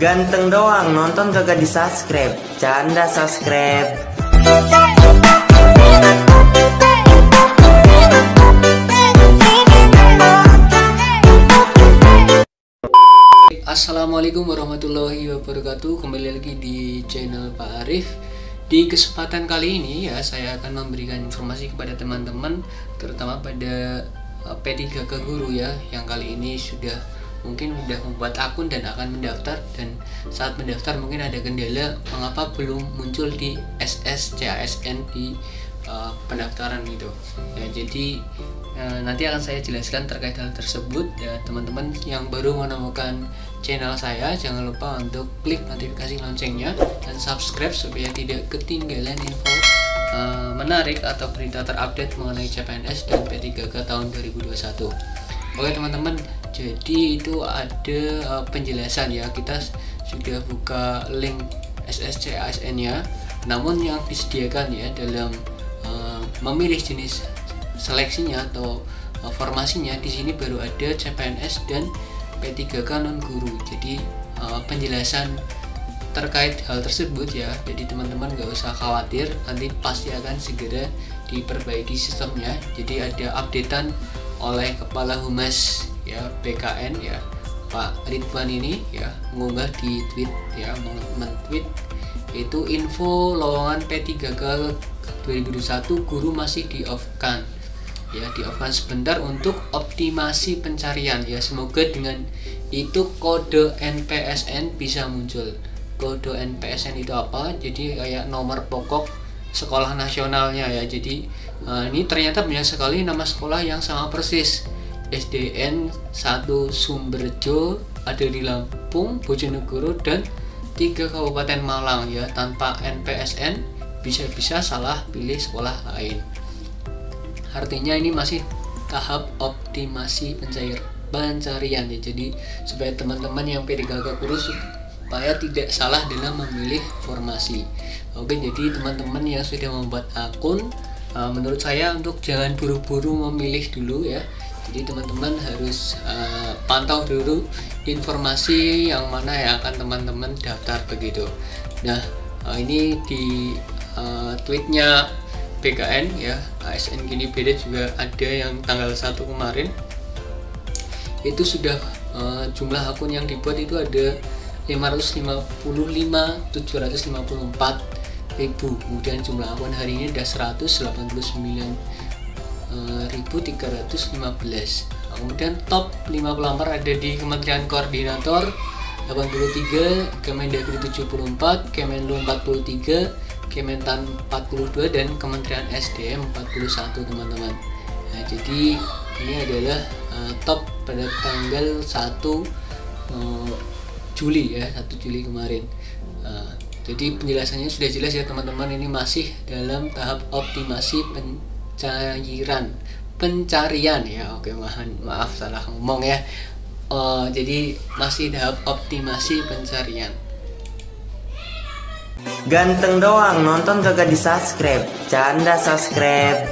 Ganteng doang nonton kagak di subscribe Canda subscribe. Assalamualaikum warahmatullahi wabarakatuh. Kembali lagi di channel Pak Arif. Di kesempatan kali ini ya Saya akan memberikan informasi kepada teman-teman Terutama pada eh, P3K Guru ya Yang kali ini sudah mungkin sudah membuat akun dan akan mendaftar dan saat mendaftar mungkin ada kendala mengapa belum muncul di SS CASN di uh, pendaftaran gitu. Ya jadi uh, nanti akan saya jelaskan terkait hal tersebut. Ya teman-teman yang baru menemukan channel saya jangan lupa untuk klik notifikasi loncengnya dan subscribe supaya tidak ketinggalan info uh, menarik atau berita terupdate mengenai CPNS dan P3K tahun 2021 Oke teman-teman jadi itu ada uh, penjelasan ya. Kita sudah buka link SSC ASN nya namun yang disediakan ya dalam uh, memilih jenis seleksinya atau uh, formasinya di sini baru ada CPNS dan P3K non guru. Jadi uh, penjelasan terkait hal tersebut ya. Jadi teman-teman gak usah khawatir nanti pasti akan segera diperbaiki sistemnya. Jadi ada updatean oleh kepala humas ya BKN ya. Pak Ridwan ini ya mengunggah di tweet ya men-tweet itu info lowongan P3K 2021 guru masih di off kan ya di off kan sebentar untuk optimasi pencarian. Ya semoga dengan itu kode NPSN bisa muncul. Kode NPSN itu apa? Jadi kayak nomor pokok sekolah nasionalnya ya. Jadi uh, ini ternyata banyak sekali nama sekolah yang sama persis SDN 1 Sumberjo ada di Lampung, Bojonegoro dan tiga kabupaten Malang ya tanpa NPSN bisa-bisa salah pilih sekolah lain. Artinya ini masih tahap optimasi pencair pencarian ya. Jadi supaya teman-teman yang PDKK kurus supaya tidak salah dalam memilih formasi. Oke, jadi teman-teman yang sudah membuat akun uh, menurut saya untuk jangan buru-buru memilih dulu ya jadi teman-teman harus uh, pantau dulu informasi yang mana yang akan teman-teman daftar begitu. Nah uh, ini di uh, tweetnya BKN ya ASN gini beda juga ada yang tanggal 1 kemarin. Itu sudah uh, jumlah akun yang dibuat itu ada 555 754 ribu. Kemudian jumlah akun hari ini ada 189 1315 kemudian top 5 pelamar ada di Kementerian Koordinator 83 Kemendagri 74 Kemenlu 43 Kementan 42 dan Kementerian SDM 41 teman-teman. Nah, jadi ini adalah uh, top pada tanggal 1 uh, eh, Juli ya 1 Juli kemarin. Uh, jadi penjelasannya sudah jelas ya teman-teman. Ini masih dalam tahap optimasi pen pencairan. Pencarian ya. Oke maaf maaf salah ngomong ya. Uh, jadi masih tahap optimasi pencarian. Ganteng doang nonton kagak di subscribe canda subscribe